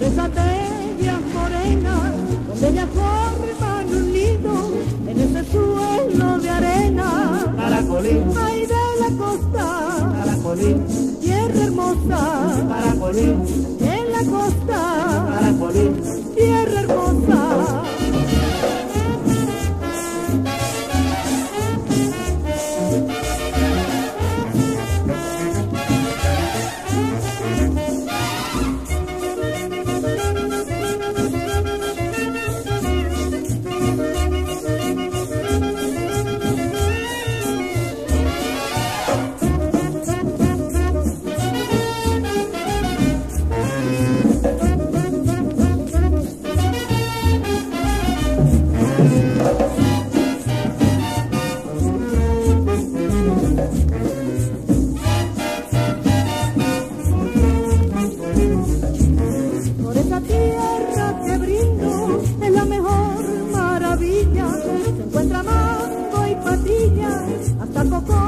por esas bellas morenas, donde ellas forman un nido en ese suelo de arena. Caracolín, ay de la costa, tierra hermosa, Caracolín, en la costa, tampoco